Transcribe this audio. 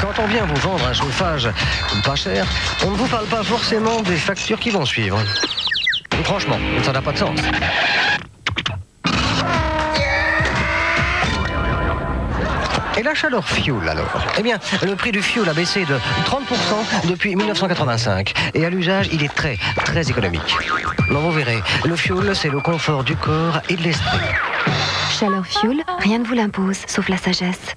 Quand on vient vous vendre un chauffage pas cher, on ne vous parle pas forcément des factures qui vont suivre. Franchement, ça n'a pas de sens. Et la chaleur fuel alors? Eh bien, le prix du fuel a baissé de 30% depuis 1985. Et à l'usage, il est très, très économique. Non, vous verrez, le fuel, c'est le confort du corps et de l'esprit. Chaleur Fuel, rien ne vous l'impose, sauf la sagesse.